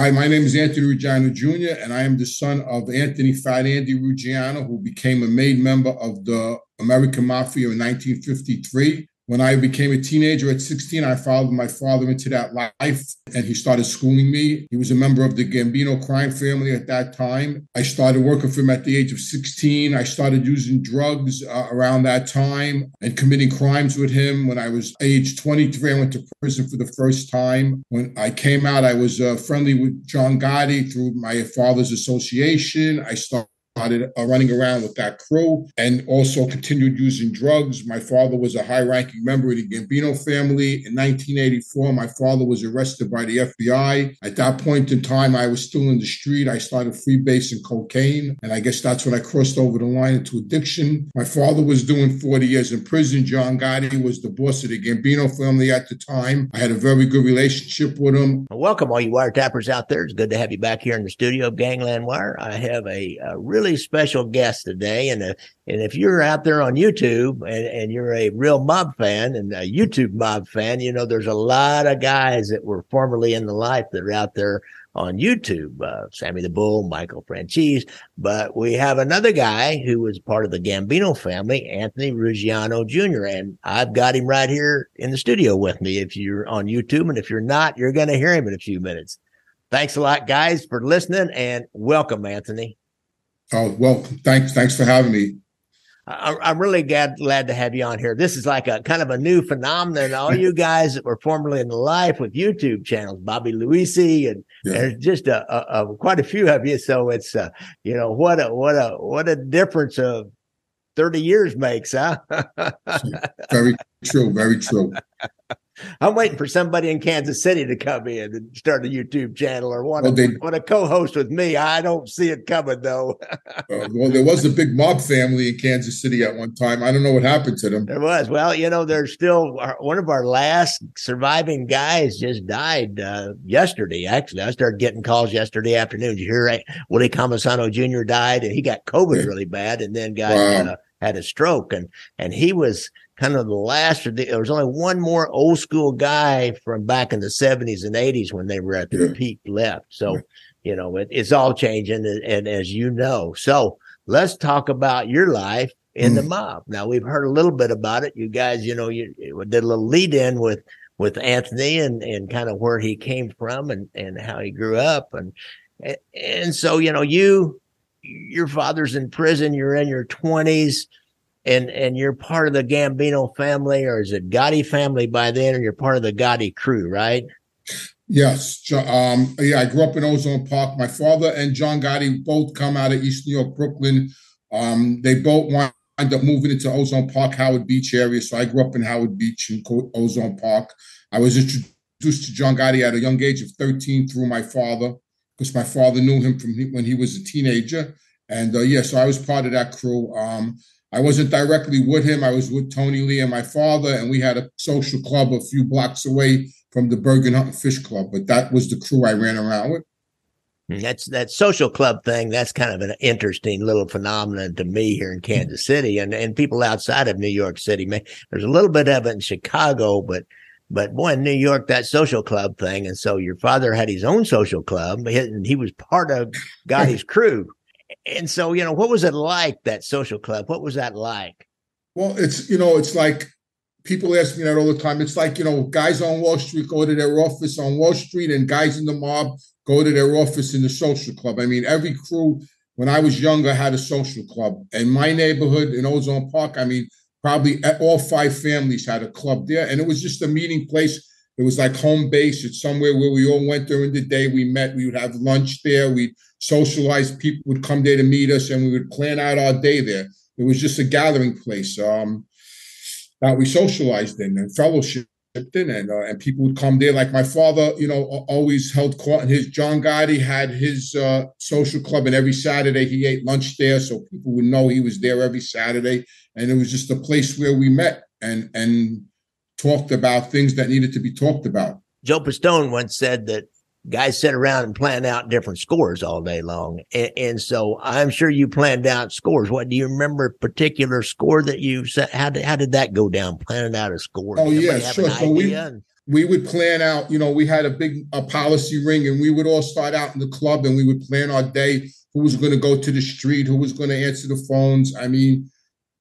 Hi, my name is Anthony Ruggiano Jr., and I am the son of Anthony Fat Andy Ruggiano, who became a made member of the American Mafia in 1953. When I became a teenager at 16, I followed my father into that life and he started schooling me. He was a member of the Gambino crime family at that time. I started working for him at the age of 16. I started using drugs uh, around that time and committing crimes with him. When I was age 23, I went to prison for the first time. When I came out, I was uh, friendly with John Gotti through my father's association. I started started uh, running around with that crew and also continued using drugs. My father was a high ranking member of the Gambino family. In 1984, my father was arrested by the FBI. At that point in time, I was still in the street. I started freebasing cocaine, and I guess that's when I crossed over the line into addiction. My father was doing 40 years in prison. John Gotti was the boss of the Gambino family at the time. I had a very good relationship with him. Welcome, all you wiretappers out there. It's good to have you back here in the studio of Gangland Wire. I have a, a really really special guest today. And, uh, and if you're out there on YouTube and, and you're a real mob fan and a YouTube mob fan, you know, there's a lot of guys that were formerly in the life that are out there on YouTube, uh, Sammy the Bull, Michael Franzese. But we have another guy who was part of the Gambino family, Anthony Ruggiano Jr. And I've got him right here in the studio with me. If you're on YouTube and if you're not, you're going to hear him in a few minutes. Thanks a lot, guys, for listening and welcome, Anthony. Oh well, thanks thanks for having me. I'm really glad, glad to have you on here. This is like a kind of a new phenomenon. All you guys that were formerly in the life with YouTube channels, Bobby Luisi, and yeah. there's just a, a, a, quite a few of you. So it's uh, you know what a what a what a difference of thirty years makes, huh? very true. Very true. I'm waiting for somebody in Kansas City to come in and start a YouTube channel or want, well, they, want to co-host with me. I don't see it coming though. uh, well, there was a big mob family in Kansas City at one time. I don't know what happened to them. There was. Well, you know, there's still our, one of our last surviving guys just died uh, yesterday. Actually, I started getting calls yesterday afternoon. Did you hear right? Willie Cammisano Jr. died and he got COVID yeah. really bad and then got wow. uh, had a stroke and and he was kind of the last of the, there was only one more old school guy from back in the 70s and 80s when they were at their peak left. So, you know, it, it's all changing. And, and, as you know, so let's talk about your life in mm. the mob. Now we've heard a little bit about it. You guys, you know, you, you did a little lead in with, with Anthony and, and kind of where he came from and, and how he grew up. And, and so, you know, you, your father's in prison, you're in your twenties and and you're part of the Gambino family, or is it Gotti family by then, or you're part of the Gotti crew, right? Yes. Um, yeah, I grew up in Ozone Park. My father and John Gotti both come out of East New York, Brooklyn. Um, they both wind up moving into Ozone Park, Howard Beach area. So I grew up in Howard Beach and Ozone Park. I was introduced to John Gotti at a young age of 13 through my father, because my father knew him from when he was a teenager. And uh, yeah, so I was part of that crew. Um, I wasn't directly with him. I was with Tony Lee and my father, and we had a social club a few blocks away from the Bergin Hunt and Fish Club. But that was the crew I ran around with. Hmm, that's that social club thing. That's kind of an interesting little phenomenon to me here in Kansas City, and and people outside of New York City. Man, there's a little bit of it in Chicago, but but boy, in New York, that social club thing. And so your father had his own social club, and he was part of Gotti's crew. And so you know what was it like that social club? What was that like? Well it's you know it's like people ask me that all the time. It's like you know guys on wall street go to their office on wall street and guys in the mob go to their office in the social club. I mean every crew when i was younger had a social club. In my neighborhood in ozone park i mean probably all five families had a club there and it was just a meeting place. It was like home base. It's somewhere where we all went during the day. We met. We would have lunch there. We'd socialized. People would come there to meet us, and we would plan out our day there. It was just a gathering place. Um, that we socialized in and fellowship and uh, and people would come there. Like my father, you know, always held court. And his John Gotti had his uh, social club, and every Saturday he ate lunch there, so people would know he was there every Saturday. And it was just a place where we met and and talked about things that needed to be talked about. Joe Pistone once said that guys sit around and plan out different scores all day long. And, and, so I'm sure you planned out scores. What do you remember a particular score that you set? How did, how did that go down? Planning out a score? Oh, yeah, sure. So we, we would plan out, you know, we had a big a policy ring and we would all start out in the club and we would plan our day, who was going to go to the street, who was going to answer the phones. I mean,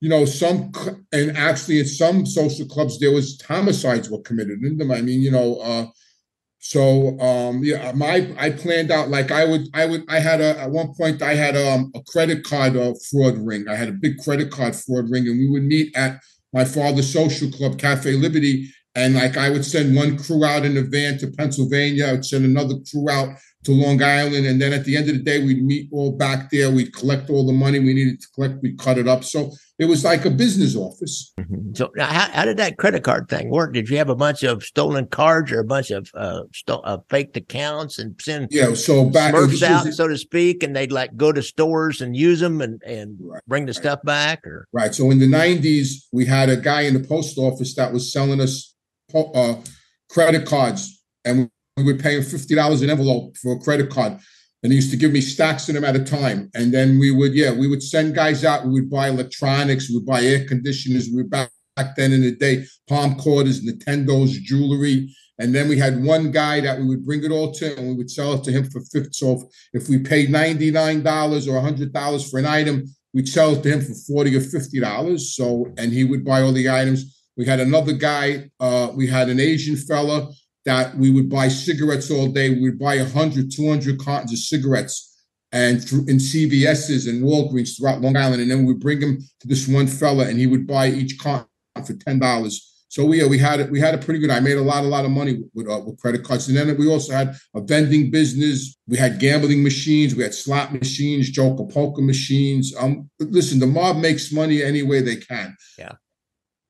you know, some and actually in some social clubs there was homicides were committed in them. I mean, you know, uh so um yeah, my I planned out like I would I would I had a at one point I had um, a credit card uh, fraud ring. I had a big credit card fraud ring, and we would meet at my father's social club, Cafe Liberty, and like I would send one crew out in a van to Pennsylvania, I would send another crew out to Long Island, and then at the end of the day, we'd meet all back there. We'd collect all the money we needed to collect. We'd cut it up. So it was like a business office. Mm-hmm. So how, how did that credit card thing work? Did you have a bunch of stolen cards or a bunch of uh, sto- uh faked accounts and send yeah? So back Smurfs out, so to speak, and they'd like go to stores and use them and and right, bring the right. stuff back, or right. So in the '90s, we had a guy in the post office that was selling us uh, credit cards, and we would pay him fifty dollars an envelope for a credit card. And he used to give me stacks of them at a time. And then we would, yeah, we would send guys out. We would buy electronics. We would buy air conditioners. We back, back then in the day, palmcorders, Nintendo's, jewelry. And then we had one guy that we would bring it all to, and we would sell it to him for 50. So if we paid $99 or $100 for an item, we'd sell it to him for 40 or $50. So, and he would buy all the items. We had another guy, uh, we had an Asian fella that we would buy cigarettes all day. We would buy 100, 200 cartons of cigarettes and through in CVS's and Walgreens throughout Long Island. And then we would bring them to this one fella and he would buy each carton for $10. So we, we had we had a pretty good. I made a lot, a lot of money with uh, with credit cards, and then we also had a vending business. We had gambling machines, we had slot machines, joker poker machines. Um, listen, the mob makes money any way they can. Yeah.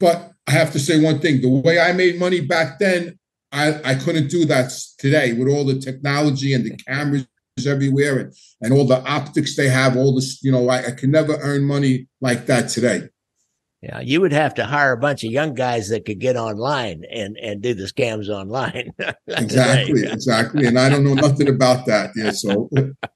But I have to say one thing: the way I made money back then, I, I couldn't do that today with all the technology and the cameras everywhere and, and all the optics they have. All this, you know, I, I can never earn money like that today. Yeah, you would have to hire a bunch of young guys that could get online and and do the scams online. exactly, exactly. And I don't know nothing about that. Yeah, so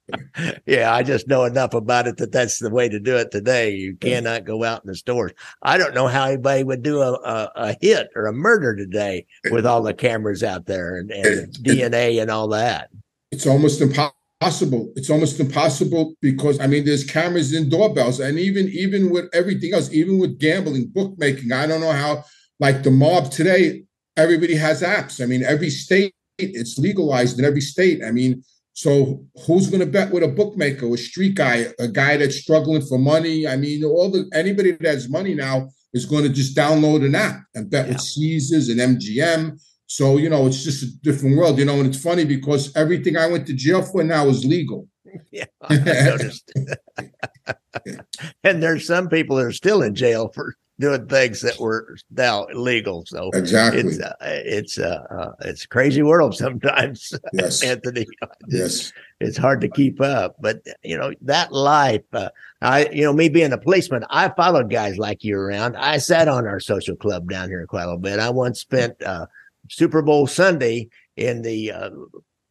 yeah, I just know enough about it that that's the way to do it today. You cannot go out in the stores. I don't know how anybody would do a, a, a hit or a murder today with all the cameras out there and, and it, DNA and all that. It's almost impossible impossible. It's almost impossible because I mean, there's cameras in doorbells, and even even with everything else, even with gambling, bookmaking. I don't know how. Like the mob today, everybody has apps. I mean, every state it's legalized in every state. I mean, so who's going to bet with a bookmaker, a street guy, a guy that's struggling for money? I mean, all the anybody that has money now is going to just download an app and bet yeah. with Caesars and MGM so, you know, it's just a different world, you know, and it's funny because everything I went to jail for now is legal. Yeah, I noticed. and there's some people that are still in jail for doing things that were now illegal. So exactly, it's uh, it's uh, uh, it's a crazy world sometimes. Yes, Anthony. yes, it's hard to keep up, but you know that life. Uh, I, you know, me being a policeman, I followed guys like you around. I sat on our social club down here quite a little bit. I once spent uh, Super Bowl Sunday in the uh,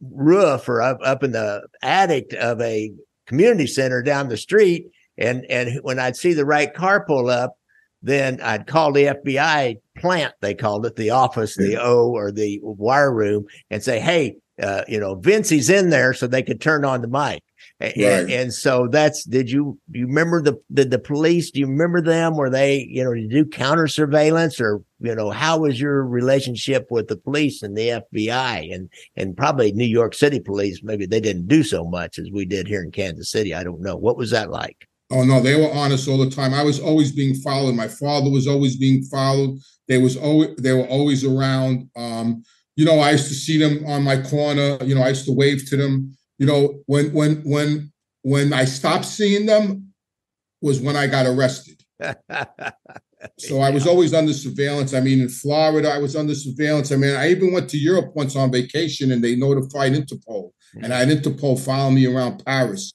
roof or up, up in the attic of a community center down the street. And, and when I'd see the right car pull up, then I'd call the FBI plant, they called it the office, the O or the wire room, and say, Hey, uh, you know, Vincey's in there so they could turn on the mic. Right. And, and, so that's did you do you remember the did the police do you remember them? Were they you know did you do counter surveillance or you know how was your relationship with the police and the FBI and and probably New York City police? Maybe they didn't do so much as we did here in Kansas City. I don't know. What was that like? Oh no they were honest all the time. I was always being followed. My father was always being followed. They was always they were always around. Um you know I used to see them on my corner. You know I used to wave to them you know, when when when when I stopped seeing them was when I got arrested. so I was always under surveillance. I mean, in Florida, I was under surveillance. I mean, I even went to Europe once on vacation, and they notified Interpol, and I had Interpol follow me around Paris.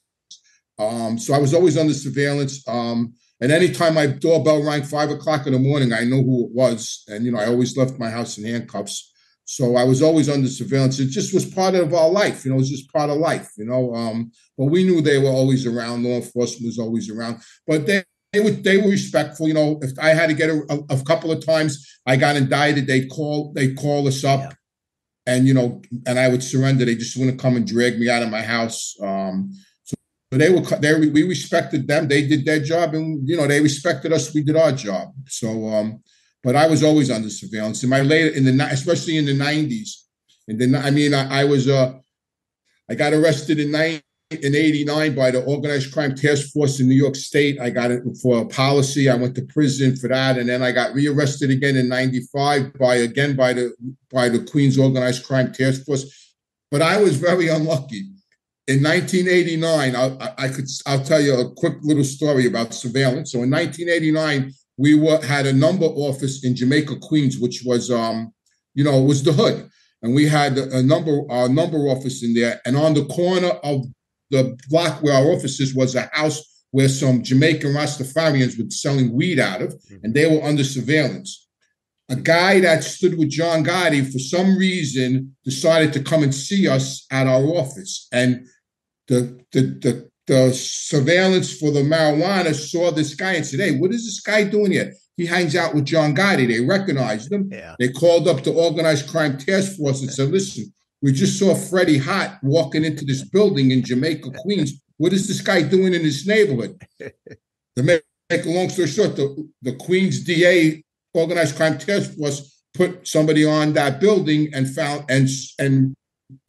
Um, so I was always under surveillance. Um, and anytime my doorbell rang five o'clock in the morning, I know who it was. And you know, I always left my house in handcuffs. So I was always under surveillance. It just was part of our life, you know, it was just part of life, you know. Um, but we knew they were always around, law enforcement was always around. But they they were they were respectful, you know. If I had to get a, a, a couple of times I got indicted, they'd call, they call us up. and you know, and I would surrender. They just wouldn't come and drag me out of my house. Um, so they were they we respected them. They did their job, and you know, they respected us. We did our job. So, um, but I was always under surveillance. In my later in the especially in the nineties, and then I mean, I, I was uh, I got arrested in 90 in 89 by the organized crime task force in New York State. I got it for a policy. I went to prison for that. And then I got rearrested again in 95 by again by the by the Queens organized crime task force. But I was very unlucky. In 1989, I, I could I'll tell you a quick little story about surveillance. So in 1989, we were had a number office in Jamaica, Queens, which was um, you know, was the hood. And we had a number, a number office in there. And on the corner of the block where our offices was a house where some Jamaican Rastafarians were selling weed out of, mm-hmm. and they were under surveillance. A guy that stood with John Gotti, for some reason, decided to come and see us at our office. And the, the, the, the surveillance for the marijuana saw this guy and said, Hey, what is this guy doing here? He hangs out with John Gotti. They recognized him. Yeah. They called up the organized crime task force and said, Listen, we just saw Freddie Hot walking into this building in Jamaica, Queens. What is this guy doing in this neighborhood? To make, make a long story short, the, the Queens DA organized crime task force put somebody on that building and found and and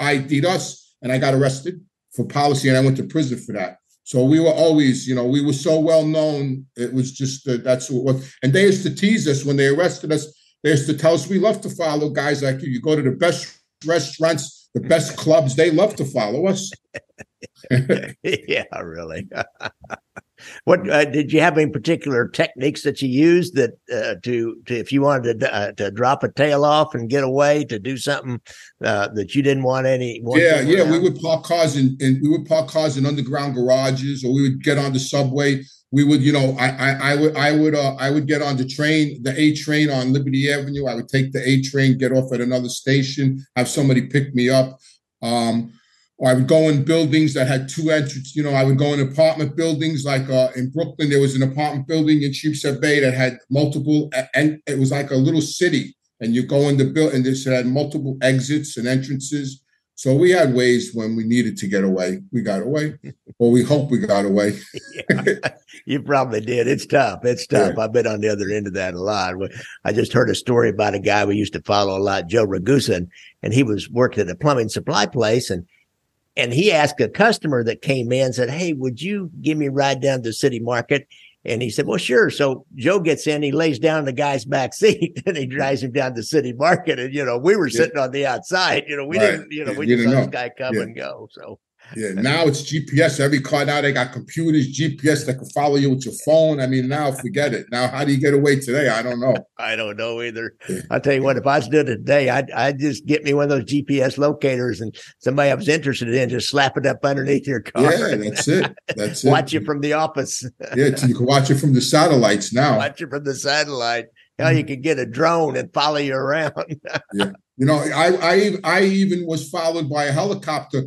ID'd us, and I got arrested for policy, and I went to prison for that. So we were always, you know, we were so well known. It was just uh, that's what was. And they used to tease us when they arrested us. They used to tell us we love to follow guys like you. You go to the best restaurants, the best clubs. They love to follow us. yeah, really. what uh, did you have any particular techniques that you used that uh, to, to if you wanted to uh, to drop a tail off and get away to do something uh, that you didn't want any? yeah, yeah, we would park cars in, in we would park cars in underground garages, or we would get on the subway we would, you know, I, I, I would, I would, uh, I would get on the train, the A train on Liberty Avenue. I would take the A train, get off at another station, have somebody pick me up. Um, or I would go in buildings that had two entrances. You know, I would go in apartment buildings, like uh, in Brooklyn, there was an apartment building in Sheepshead Bay that had multiple, and it was like a little city. And you go in the building, and this had multiple exits and entrances. So we had ways when we needed to get away, we got away, or we hope we got away. yeah, you probably did. It's tough. It's tough. Yeah. I've been on the other end of that a lot. I just heard a story about a guy we used to follow a lot, Joe Ragusa, and he was working at a plumbing supply place, and and he asked a customer that came in, said, "Hey, would you give me a ride down to City Market?" And he said, Well, sure. So Joe gets in, he lays down the guy's back seat and he drives him down to City Market. And, you know, we were sitting yeah. on the outside. You know, we right. didn't, you know, we just saw know. this guy come yeah. and go. So yeah, now it's GPS. Every car now they got computers, GPS that can follow you with your phone. I mean, now forget it. Now, how do you get away today? I don't know. I don't know either. Yeah. I'll tell you what, if I was doing it today, I'd, I'd just get me one of those GPS locators and somebody I was interested in, just slap it up underneath your car. Yeah, that's it. That's it. Watch it from the office. yeah, you can watch it from the satellites now. Watch it from the satellite. Hell, you mm-hmm. could get a drone and follow you around. yeah. You know, I, I I even was followed by a helicopter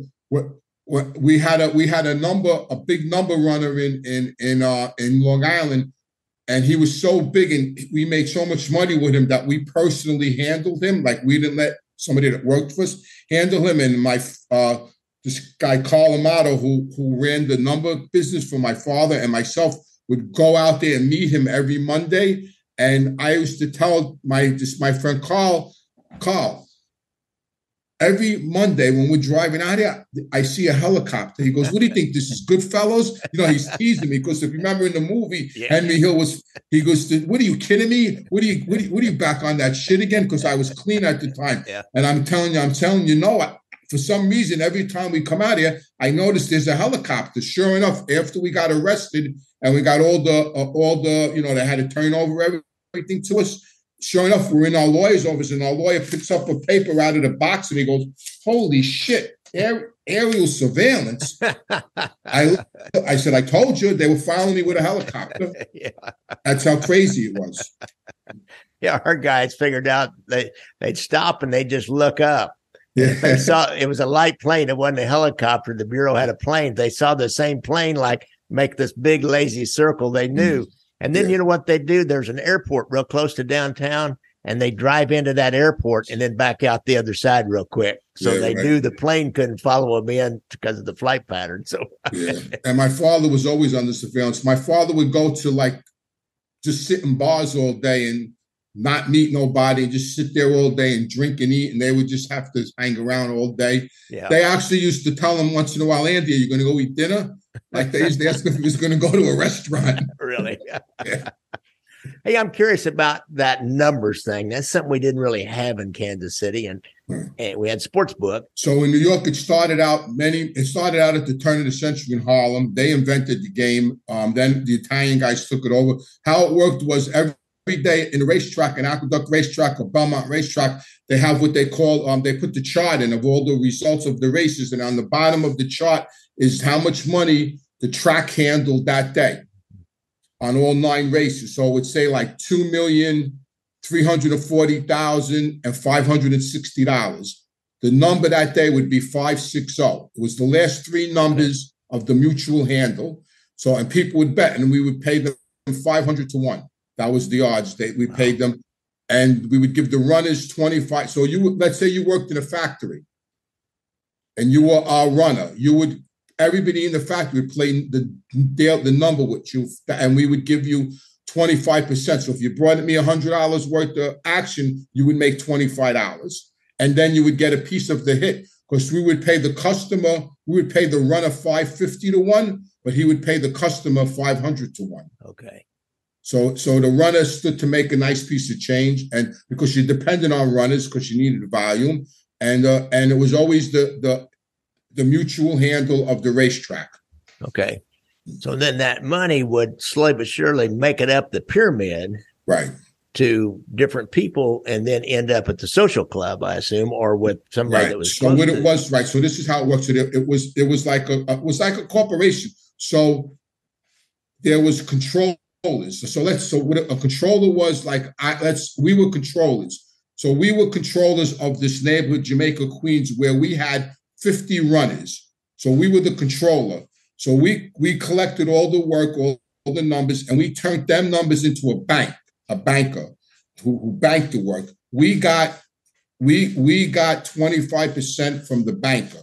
we had a we had a number a big number runner in in in uh in Long Island, and he was so big and we made so much money with him that we personally handled him. Like we didn't let somebody that worked for us handle him. And my uh this guy Carl Amato, who who ran the number business for my father and myself, would go out there and meet him every Monday. And I used to tell my just my friend Carl, Carl, every Monday when we're driving out here, I see a helicopter. He goes, "What do you think? This is Goodfellas?" You know, he's teasing me because if you remember in the movie, yeah. Henry Hill was. He goes, "What are you kidding me? What are you? What are you, what are you back on that shit again?" Because I was clean at the time, yeah. and I'm telling you, I'm telling you, no. For some reason, every time we come out here, I notice there's a helicopter. Sure enough, after we got arrested and we got all the uh, all the you know they had to turn over everything to us sure enough, we're in our lawyer's office, and our lawyer picks up a paper out of the box, and he goes, "Holy shit, aerial surveillance!" I I said, "I told you they were following me with a helicopter." yeah. That's how crazy it was. Yeah, our guys figured out they they'd stop and they'd just look up. Yeah. They saw it was a light plane. It wasn't a helicopter. The bureau had a plane. They saw the same plane like make this big lazy circle. They knew. Mm and then yeah. you know what they do? There's an airport real close to downtown, and they drive into that airport and then back out the other side real quick. So Yeah, they right. knew the plane couldn't follow them in because of the flight pattern. So Yeah. and my father was always under surveillance. My father would go to like just sit in bars all day and not meet nobody and just sit there all day and drink and eat. And they would just have to hang around all day. yeah, They actually used to tell him once in a while, Andy, are you going to go eat dinner? Like they used to ask if he was going to go to a restaurant. really. Yeah. Hey, I'm curious about that numbers thing. That's something we didn't really have in Kansas City, and, Right. and we had sports book. So in New York, it started out many. It started out at the turn of the century in Harlem. They invented the game. Um, then the Italian guys took it over. How it worked was every day in the racetrack, an Aqueduct racetrack or Belmont racetrack, they have what they call. Um, they put the chart in of all the results of the races, and on the bottom of the chart is how much money the track handled that day on all nine races. So it would say like two million three hundred and forty thousand and five hundred and sixty dollars. The number that day would be 560. It was the last three numbers of the mutuel handle. So, and people would bet, and we would pay them 500 to 1. That was the odds that we paid them. And we would give the runners 25. So, you would, let's say you worked in a factory and you were our runner. You would, everybody in the factory would play the, the, the number with you, and we would give you 25%. So, if you brought me $100 worth of action, you would make $25 and then you would get a piece of the hit because we would pay the customer, we would pay the runner 550 to 1, but he would pay the customer 500 to 1. Okay. So so the runner stood to make a nice piece of change and because you're dependent on runners because you needed volume and uh, and it was always the the the mutuel handle of the racetrack. Okay. So then that money would slowly but surely make it up the pyramid Right. to different people and then end up at the social club, I assume, or with somebody that was So what to it was, right. So this is how it works. It, it was it was like a it was like a corporation. So there was controllers. So let's so what a controller was like I let's we were controllers. So we were controllers of this neighborhood, Jamaica, Queens, where we had 50 runners. So we were the controller. So we we collected all the work, all, all the numbers, and we turned them numbers into a bank, a banker who, who banked the work. We got we we got 25% from the banker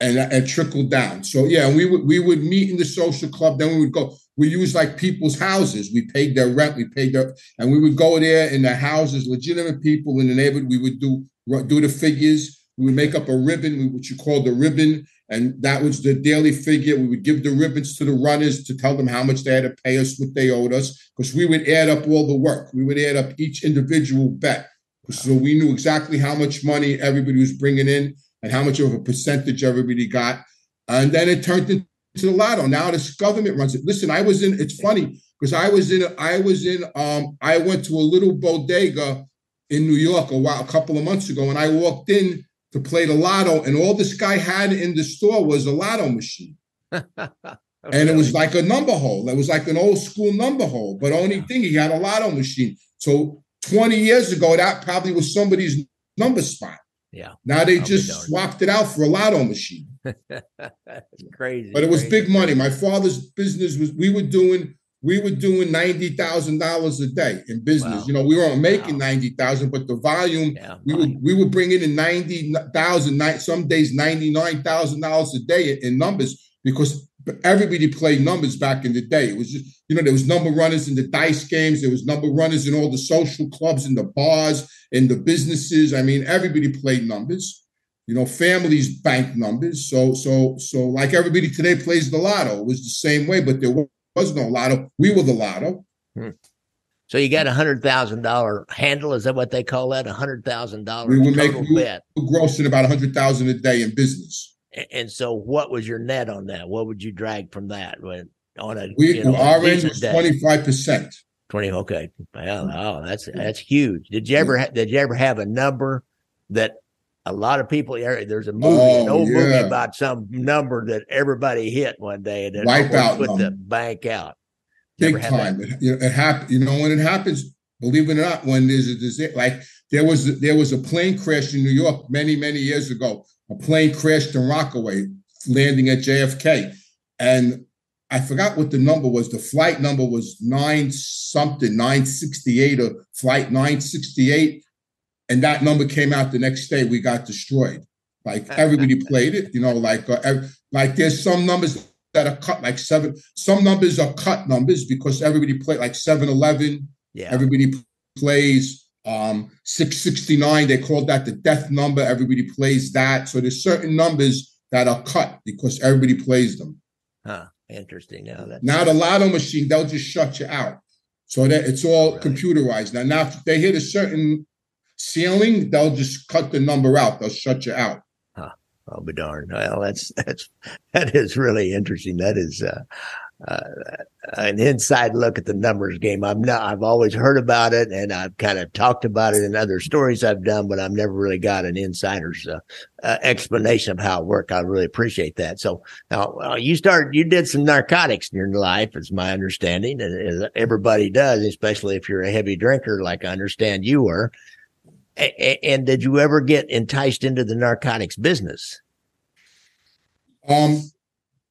and it trickled down. So yeah we would we would meet in the social club. Then we would go we used like people's houses. We paid their rent. We paid their and we would go there in their houses legitimate people in the neighborhood we would do do the figures. We would make up a ribbon which you called the ribbon and that was the daily figure. We would give the ribbons to the runners to tell them how much they had to pay us what they owed us because we would add up all the work. We would add up each individual bet so we knew exactly how much money everybody was bringing in and how much of a percentage everybody got. And then it turned into the lotto. Now this government runs it. Listen, I was in, it's funny because I was in, I was in, um, I went to a little bodega in New York a while, a couple of months ago, and I walked in to play the lotto, and all this guy had in the store was a lotto machine. And it was like a number hole. It was like an old school number hole. But only thing, he had a lotto machine. So 20 years ago, that probably was somebody's number spot. Yeah. Now they I'll just swapped it out for a lotto machine. That's crazy. But it was crazy. big money. My father's business was we were doing we were doing ninety thousand dollars a day in business. Wow. You know, we weren't making Wow. ninety thousand, but the volume Yeah. we were money. we were bringing in ninety thousand, some days ninety nine thousand dollars a day in- numbers because everybody played numbers back in the day. It was just you know there was number runners in the dice games, there was number runners in all the social clubs, in the bars, in the businesses. I mean, everybody played numbers. You know, families bank numbers. So so so like everybody today plays the lotto. It was the same way, but there was no lotto. We were the lotto. Hmm. So you got a hundred thousand dollar handle. Is that what they call that? A hundred thousand dollar We would make- total we-. We're grossing about a hundred thousand a day in business. And so, what was your net on that? What would you drag from that when on a We you know, a our end was twenty five percent. Twenty. Okay. Well, mm. oh, that's mm. that's huge. Did you ever ha- did you ever have a number that a lot of people? There's a movie, oh, an Oh, old movie about some number that everybody hit one day and then almost put the bank out. Big ever had that? time. It, you know, it happened. You know, when it happens, believe it or not, when there's a disaster, like there was there was a plane crash in New York many many years ago. A plane crashed in Rockaway, landing at JFK, and I forgot what the number was. The flight number was nine something, 968 or flight 968. And that number came out the next day. We got destroyed. Like everybody played it, you know, like uh, like there's some numbers that are cut like seven. Some numbers are cut numbers because everybody played like 7 Eleven. Yeah. Everybody plays um 669. They called that the death number. Everybody plays that. So there's certain numbers that are cut because everybody plays them. Huh. Interesting. Now that now the lotto machine, they'll just shut you out. So that it's all really? computerized. Now, now if they hit a certain ceiling, they'll just cut the number out. They'll shut you out. Huh. I'll be darned. Well, that's that's that is really interesting. That is uh, an inside look at the numbers game. I'm not, I've always heard about it and I've kind of talked about it in other stories I've done, but I've never really got an insider's uh, uh, explanation of how it worked. I really appreciate that. So now you started, you did some narcotics in your life, is my understanding, and everybody does, especially if you're a heavy drinker, like I understand you were. and did you ever get enticed into the narcotics business? Um,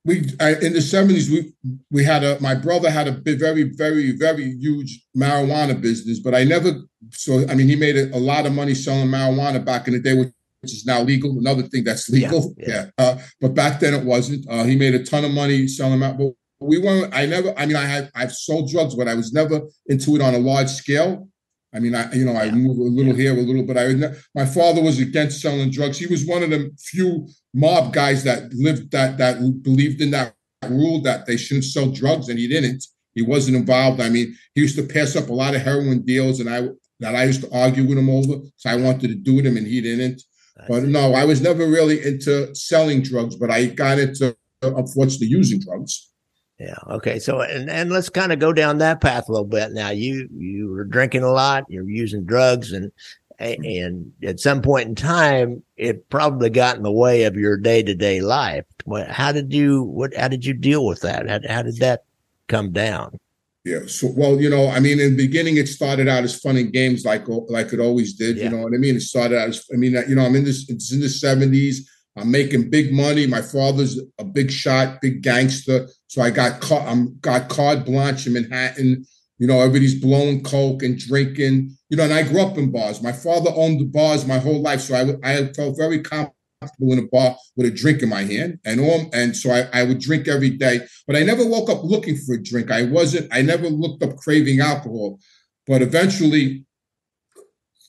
we I, in the seventies we we had a my brother had a big, very very very huge marijuana business, but I never so I mean he made a, a, lot of money selling marijuana back in the day, which is now legal. Another thing that's legal, yeah. yeah. yeah. Uh, but back then it wasn't. Uh, he made a ton of money selling out. But we weren't. I never. I mean, I have I've sold drugs, but I was never into it on a large scale. I mean, I you know I move a little here, a little, but I my father was against selling drugs. He was one of the few mob guys that lived that that believed in that rule that they shouldn't sell drugs, and he didn't. He wasn't involved. I mean, he used to pass up a lot of heroin deals, and I that I used to argue with him over. So I wanted to do them, and he didn't. But no, I was never really into selling drugs, but I got into unfortunately using drugs. Yeah. Okay. So, and, and let's kind of go down that path a little bit. Now, you you were drinking a lot. You're using drugs, and mm-hmm. and at some point in time, it probably got in the way of your day to day life. How did you what? How did you deal with that? How, how did that come down? Yeah. So, well, you know, I mean, in the beginning, it started out as fun and games, like like it always did. Yeah. You know what I mean? It started out as, I mean, you know, I'm in this. It's in the '70s. I'm making big money. My father's a big shot, big gangster. So I got caught. I'm got carte blanche in Manhattan. You know, everybody's blowing coke and drinking. You know, and I grew up in bars. My father owned the bars my whole life, so I I felt very comfortable in a bar with a drink in my hand, and all, and so I, I would drink every day. But I never woke up looking for a drink. I wasn't. I never looked up craving alcohol. But eventually,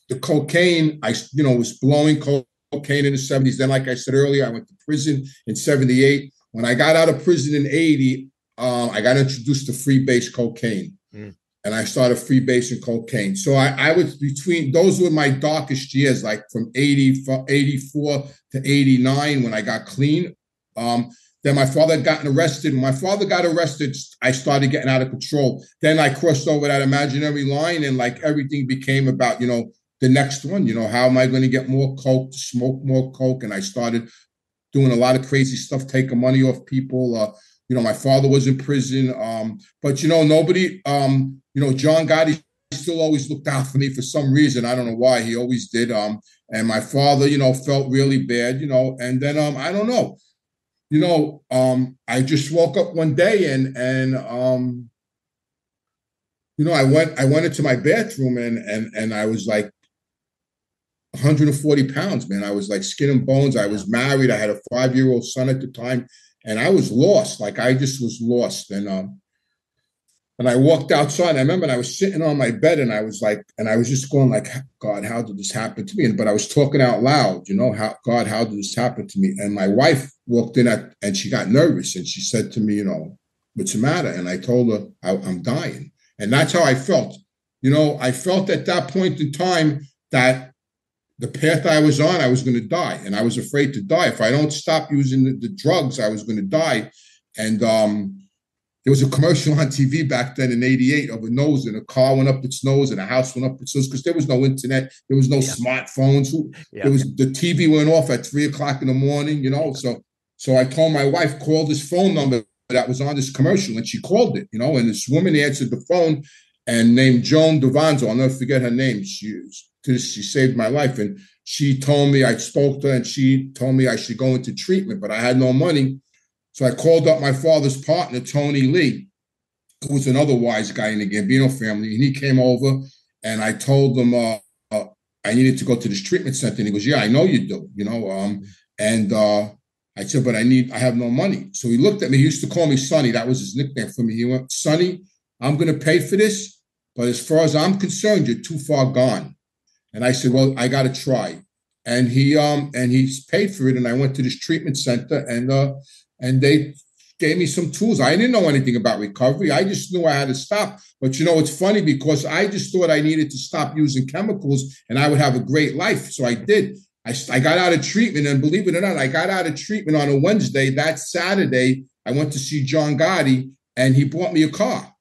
the cocaine, I you know was blowing cocaine in the seventies. Then, like I said earlier, I went to prison in seventy eight. When I got out of prison in 80, um, I got introduced to freebase cocaine. Mm. And I started freebasing cocaine. So I, I was between those were my darkest years, like from 80, 84 to 89 when I got clean. Um, then my father got arrested. When my father got arrested, I started getting out of control. Then I crossed over that imaginary line and like everything became about, you know, the next one, you know, how am I going to get more coke, smoke more coke? And I started doing a lot of crazy stuff, taking money off people. Uh, you know, my father was in prison. Um, but you know, nobody, um, you know, John Gotti still always looked out for me for some reason. I don't know why. He always did. Um, and my father, you know, felt really bad, you know, and then um, I don't know. You know, um, I just woke up one day and and um, you know, I went I went into my bathroom and and and I was like 140 pounds, man. I was like skin and bones. I was married. I had a five year old son at the time, and I was lost. Like I just was lost. And um, and I walked outside. And I remember I was sitting on my bed, and I was like, and I was just going like, God, how did this happen to me? And but I was talking out loud, you know, how God, how did this happen to me? And my wife walked in at, and she got nervous, and she said to me, you know, what's the matter? And I told her I, I'm dying, and that's how I felt. You know, I felt at that point in time that the path I was on, I was going to die, and I was afraid to die. If I don't stop using the, the drugs, I was going to die. And um, there was a commercial on TV back then in '88 of a nose, and a car went up its nose, and a house went up its nose because there was no internet, there was no yeah. smartphones. Yeah. There was the TV went off at three o'clock in the morning, you know. So, so I told my wife call this phone number that was on this commercial, and she called it, you know. And this woman answered the phone, and named Joan Davanzo. I'll never forget her name. She she saved my life. And she told me I spoke to her and she told me I should go into treatment, but I had no money. So I called up my father's partner, Tony Lee, who was another wise guy in the Gambino family, and he came over and I told him uh, uh, I needed to go to this treatment center. And he goes, Yeah, I know you do, you know. Um, and uh, I said, But I need, I have no money. So he looked at me. He used to call me Sonny. That was his nickname for me. He went, Sonny, I'm going to pay for this. But as far as I'm concerned, you're too far gone. And I said, Well, I got to try. And he um and he's paid for it. And I went to this treatment center and uh and they gave me some tools. I didn't know anything about recovery. I just knew I had to stop. But you know, it's funny because I just thought I needed to stop using chemicals and I would have a great life. So I did. I, I got out of treatment, and believe it or not, I got out of treatment on a Wednesday. That Saturday, I went to see John Gotti, and he bought me a car.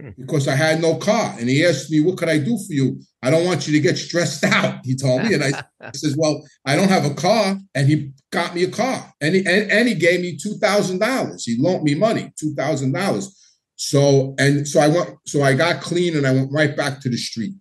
Hmm. because I had no car. And he asked me, What could I do for you? I don't want you to get stressed out, he told me. And I, I says, Well, I don't have a car. And he got me a car. And he, and, and he gave me $2,000. He loaned me money, $2,000. So, and so I went, so I got clean and I went right back to the street.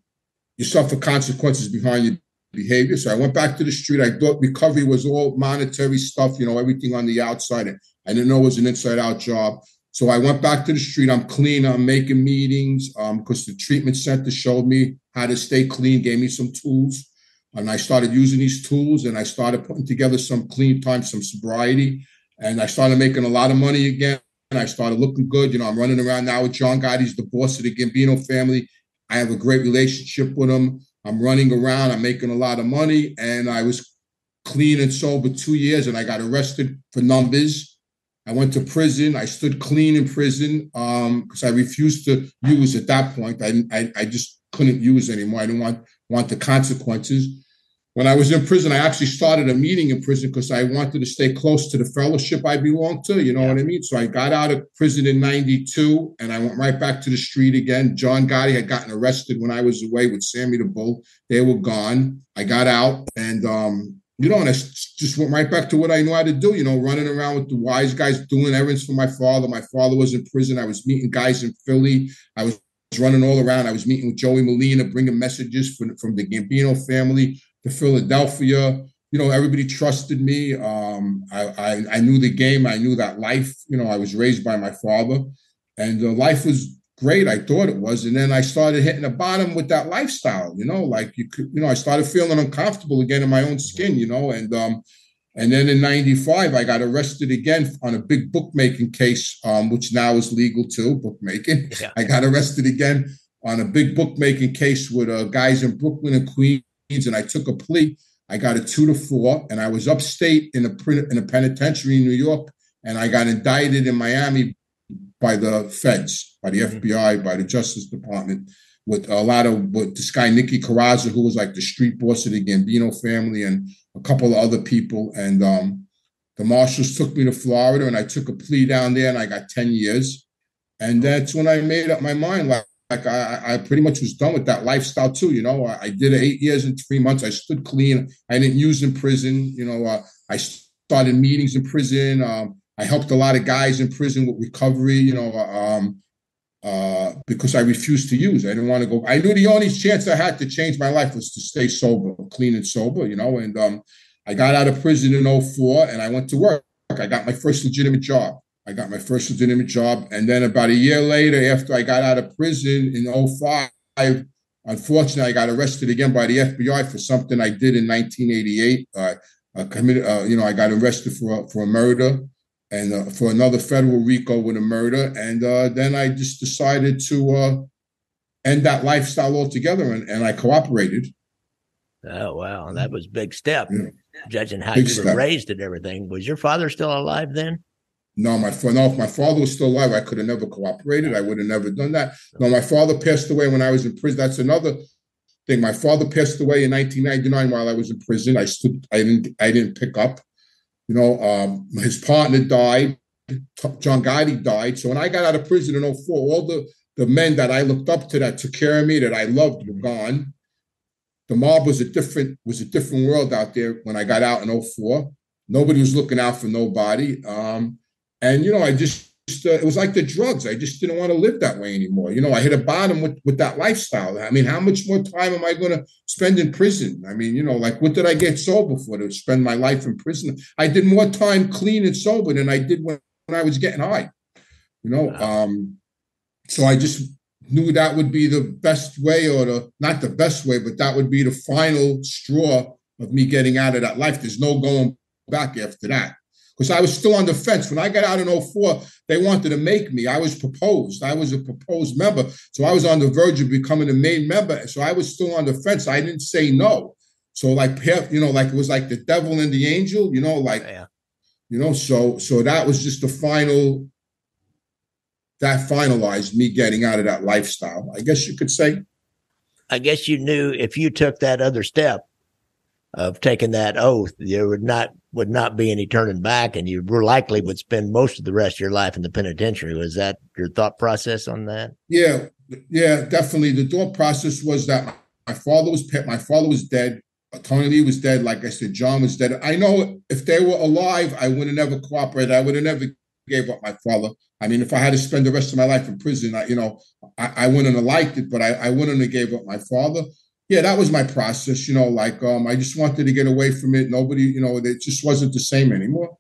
You suffer consequences behind your behavior. So I went back to the street. I thought recovery was all monetary stuff, you know, everything on the outside. I didn't know it was an inside out job. So I went back to the street. I'm clean. I'm making meetings because um, the treatment center showed me how to stay clean, gave me some tools. And I started using these tools and I started putting together some clean time, some sobriety. And I started making a lot of money again. And I started looking good. You know, I'm running around now with John Gotti. He's the boss of the Gambino family. I have a great relationship with him. I'm running around. I'm making a lot of money. And I was clean and sober two years and I got arrested for numbers I went to prison. I stood clean in prison because um, I refused to use at that point. I, I, I just couldn't use anymore. I didn't want want the consequences. When I was in prison, I actually started a meeting in prison because I wanted to stay close to the fellowship I belonged to. You know yeah. what I mean? So I got out of prison in '92, and I went right back to the street again. John Gotti had gotten arrested when I was away with Sammy the Bull. They were gone. I got out, and um, you know, and I just went right back to what I knew how to do, you know, running around with the wise guys, doing errands for my father. My father was in prison. I was meeting guys in Philly. I was running all around. I was meeting with Joey Merlino, bringing messages from, from the Gambino family to Philadelphia. You know, everybody trusted me. Um, I, I, I knew the game. I knew that life. You know, I was raised by my father, and uh, life was great. I thought it was. And then I started hitting the bottom with that lifestyle, you know, like you could, you know, I started feeling uncomfortable again in my own skin, you know, and um, and then in 95, I got arrested again on a big bookmaking case, um, which now is legal too, bookmaking. Yeah. I got arrested again on a big bookmaking case with uh, guys in Brooklyn and Queens, and I took a plea. I got a two to four, and I was upstate in a in a penitentiary in New York, and I got indicted in Miami by the feds, by the mm-hmm. FBI, by the Justice Department, with a lot of with this guy Nicky Corozzo, who was like the street boss of the Gambino family, and a couple of other people. And um, the marshals took me to Florida, and I took a plea down there, and I got ten years. And that's when I made up my mind, like. Like I, I pretty much was done with that lifestyle too. You know, I, I did eight years and three months. I stood clean. I didn't use in prison. You know, uh, I started meetings in prison. Um, I helped a lot of guys in prison with recovery, you know, um, uh, because I refused to use. I didn't want to go. I knew the only chance I had to change my life was to stay sober, clean and sober, you know. And um, I got out of prison in 04 and I went to work. I got my first legitimate job. I got my first legitimate job. And then about a year later, after I got out of prison in 05, unfortunately, I got arrested again by the FBI for something I did in 1988. Uh, I committed, uh, you know, I got arrested for for a murder and uh, for another federal RICO with a murder. And uh, then I just decided to uh, end that lifestyle altogether, and, and I cooperated. Oh wow, that was big step. Yeah. Judging how big you were raised and everything. Was your father still alive then? No, my father. no, if my father was still alive, I could have never cooperated. I would have never done that. No, my father passed away when I was in prison. That's another thing. My father passed away in 1999 while I was in prison. I stood. I didn't. I didn't pick up. You know, um, his partner died. John Gotti died. So when I got out of prison in 04, all the, the men that I looked up to that took care of me, that I loved, were gone. The mob was a different was a different world out there when I got out in 04. Nobody was looking out for nobody. Um, and you know, I just uh, it was like the drugs. I just didn't want to live that way anymore. You know, I hit a bottom with with that lifestyle. I mean, how much more time am I going to spend in prison? I mean, you know, like what did I get sober for to spend my life in prison? I did more time clean and sober than I did when I was getting high. You know, um, so I just knew that would be the best way, or the not the best way, but that would be the final straw of me getting out of that life. There's no going back after that. Because I was still on the fence. When I got out in 04, they wanted to make me. I was proposed. I was a proposed member. So I was on the verge of becoming a main member. So I was still on the fence. I didn't say no. So like you know, like it was like the devil and the angel, you know, like yeah. you know, so so that was just the final that finalized me getting out of that lifestyle. I guess you could say. I guess you knew if you took that other step of taking that oath, there would not would not be any turning back, and you were likely would spend most of the rest of your life in the penitentiary. Was that your thought process on that? Yeah, yeah, definitely. The thought process was that my father was my father was dead. Tony Lee was dead. Like I said, John was dead. I know if they were alive, I would have never cooperated. I would have never gave up my father. I mean, if I had to spend the rest of my life in prison, I, you know, I, I wouldn't have liked it, but I, I wouldn't have gave up my father. Yeah, that was my process. You know, like um, I just wanted to get away from it. Nobody, you know, it just wasn't the same anymore.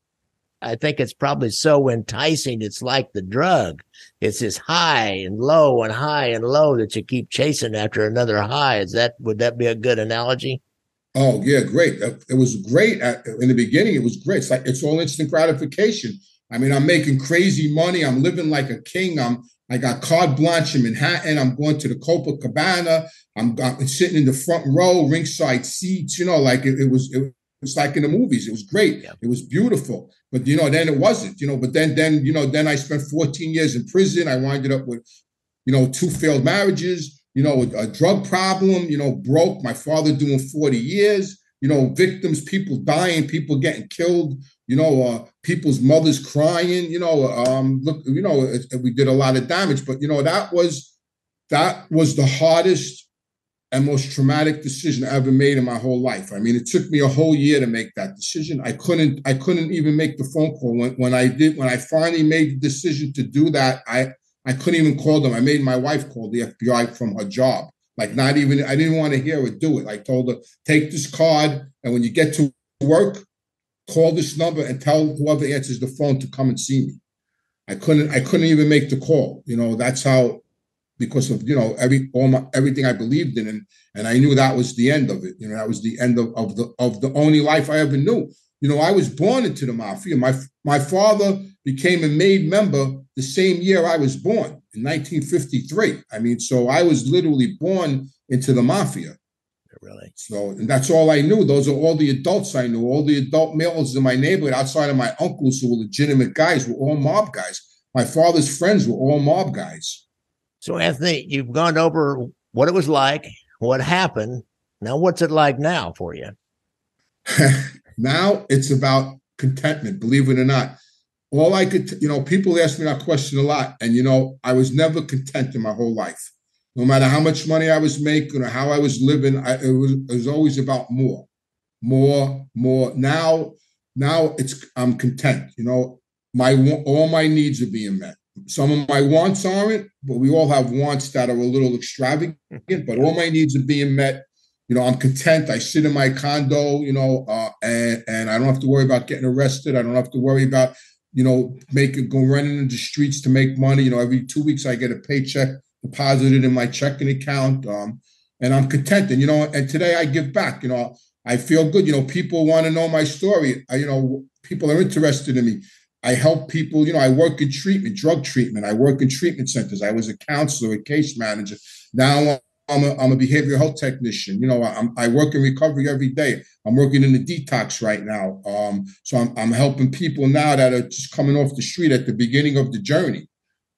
I think it's probably so enticing. It's like the drug. It's this high and low and high and low that you keep chasing after another high. Is that would that be a good analogy? Oh yeah, great. It was great at, in the beginning. It was great. It's like it's all instant gratification. I mean, I'm making crazy money. I'm living like a king. I'm I got carte blanche in Manhattan. I'm going to the Copacabana. I'm, I'm sitting in the front row, ringside seats. You know, like it, it was. It was like in the movies. It was great. Yeah. It was beautiful. But you know, then it wasn't. You know, but then then you know, then I spent 14 years in prison. I winded up with, you know, two failed marriages. You know, a, a drug problem. You know, broke. My father doing 40 years you know, victims, people dying, people getting killed, you know, uh, people's mothers crying, you know, um, look, you know, it, it, we did a lot of damage, but you know, that was that was the hardest and most traumatic decision I ever made in my whole life. I mean, it took me a whole year to make that decision. I couldn't, I couldn't even make the phone call when, when I did, when I finally made the decision to do that. I, I couldn't even call them. I made my wife call the FBI from her job. Like not even I didn't want to hear her do it. I told her, take this card, and when you get to work, call this number and tell whoever answers the phone to come and see me. I couldn't I couldn't even make the call. You know, that's how because of you know every all my everything I believed in and and I knew that was the end of it. You know, that was the end of, of the of the only life I ever knew. You know, I was born into the mafia. My my father became a made member the same year I was born in 1953. I mean, so I was literally born into the mafia. Really? So, and that's all I knew. Those are all the adults I knew. All the adult males in my neighborhood, outside of my uncles who were legitimate guys, were all mob guys. My father's friends were all mob guys. So, Anthony, you've gone over what it was like, what happened. Now, what's it like now for you? now it's about contentment, believe it or not all I could, you know, people ask me that question a lot. And, you know, I was never content in my whole life. No matter how much money I was making or how I was living, I, it, was, it was always about more, more, more. Now, now it's, I'm content. You know, my, all my needs are being met. Some of my wants aren't, but we all have wants that are a little extravagant, but all my needs are being met you know, I'm content. I sit in my condo, you know, uh, and and I don't have to worry about getting arrested. I don't have to worry about you know, making go running into the streets to make money. You know, every two weeks I get a paycheck deposited in my checking account. Um, and I'm content. And, you know, and today I give back, you know, I feel good. You know, people want to know my story. I, you know, people are interested in me. I help people, you know, I work in treatment, drug treatment. I work in treatment centers. I was a counselor, a case manager. Now I'm a, I'm a behavioral health technician. You know, I'm, I work in recovery every day. I'm working in the detox right now. Um, so I'm, I'm helping people now that are just coming off the street at the beginning of the journey.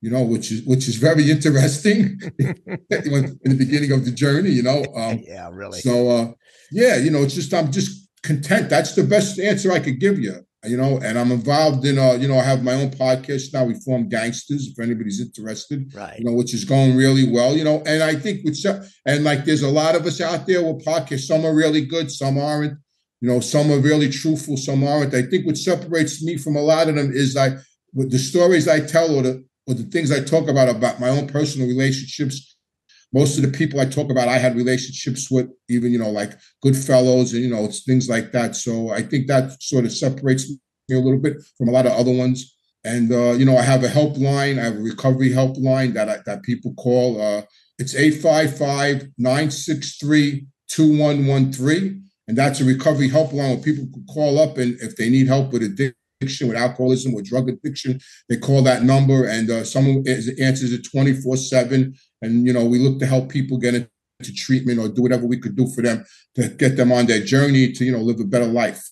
You know, which is which is very interesting in the beginning of the journey. You know, um, yeah, really. So, uh, yeah, you know, it's just I'm just content. That's the best answer I could give you you know, and I'm involved in, uh, you know, I have my own podcast now. Reformed Gangsters, if anybody's interested, right? You know, which is going really well, you know. And I think with and like, there's a lot of us out there with podcasts. Some are really good, some aren't. You know, some are really truthful, some aren't. I think what separates me from a lot of them is like with the stories I tell or the or the things I talk about about my own personal relationships most of the people I talk about, I had relationships with, even you know, like Goodfellas and you know, it's things like that. So I think that sort of separates me a little bit from a lot of other ones. And uh, you know, I have a helpline. I have a recovery helpline that I, that people call. Uh, it's 855-963-2113. And that's a recovery helpline where people can call up and if they need help with addiction, with alcoholism, with drug addiction, they call that number and uh, someone answers it 24-7. And you know, we look to help people get into treatment or do whatever we could do for them to get them on their journey to, you know, live a better life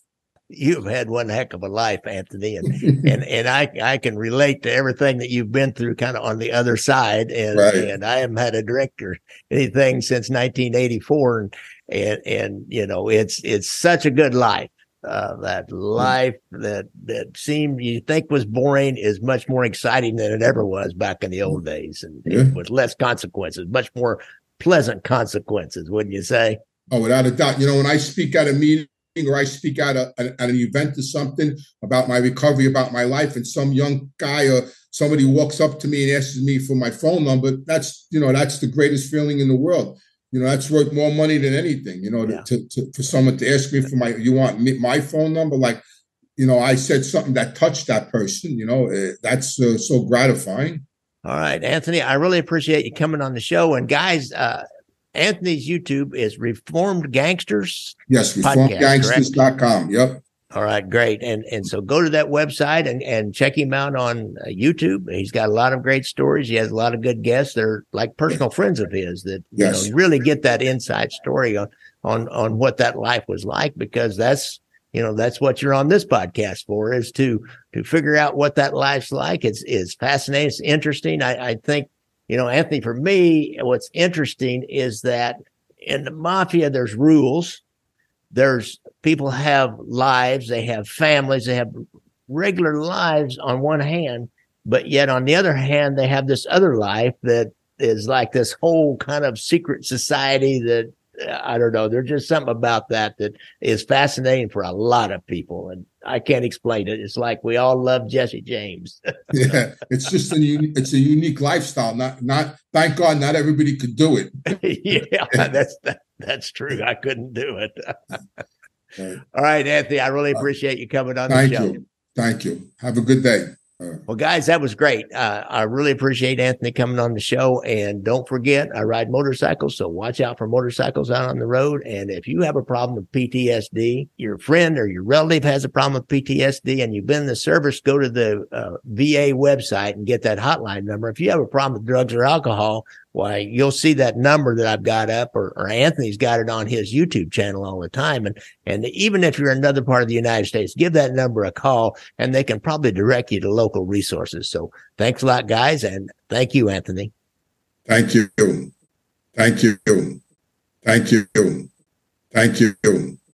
you've had one heck of a life, Anthony, and and and I I can relate to everything that you've been through, kind of on the other side, and right. and I haven't had a director anything since 1984, and and and you know it's it's such a good life. Uh, that hmm. life that that seemed you think was boring is much more exciting than it ever was back in the hmm. old days, and yeah. Hmm. with less consequences, much more pleasant consequences, wouldn't you say? Oh, without a doubt. You know, when I speak at a meeting or I speak at, a, at an event or something about my recovery, about my life, and some young guy or somebody walks up to me and asks me for my phone number, that's you know that's the greatest feeling in the world. You know that's worth more money than anything. You know, yeah. to, to, for someone to ask me for my you want me, my phone number, like you know I said something that touched that person. You know uh, that's uh, so gratifying. All right, Anthony, I really appreciate you coming on the show. And guys, uh, Anthony's YouTube is Reformed Gangsters. Yes, reformedgangsters.com. Yep. All right, great. And and so go to that website and, and check him out on uh, YouTube. He's got a lot of great stories. He has a lot of good guests. They're like personal friends of his that yes. you know really get that inside story on on on what that life was like because that's you know that's what you're on this podcast for is to to figure out what that life's like. It's is fascinating. It's interesting. I, I think you know, Anthony, for me, what's interesting is that in the mafia, there's rules. There's people have lives, they have families, they have regular lives on one hand, but yet on the other hand, they have this other life that is like this whole kind of secret society that I don't know. There's just something about that that is fascinating for a lot of people, and I can't explain it. It's like we all love Jesse James. yeah, it's just a it's a unique lifestyle. Not not thank God, not everybody could do it. yeah, that's that, that's true. I couldn't do it. All right, Anthony, I really appreciate you coming on thank the show. You. Thank you. Have a good day. Well, guys, that was great. Uh, I really appreciate Anthony coming on the show. And don't forget, I ride motorcycles, so watch out for motorcycles out on the road. And if you have a problem with PTSD, your friend or your relative has a problem with PTSD, and you've been in the service, go to the uh, VA website and get that hotline number. If you have a problem with drugs or alcohol, why you'll see that number that I've got up or, or Anthony's got it on his YouTube channel all the time. And, and even if you're in another part of the United States, give that number a call and they can probably direct you to local resources. So thanks a lot, guys. And thank you, Anthony. Thank you. Thank you. Thank you. Thank you.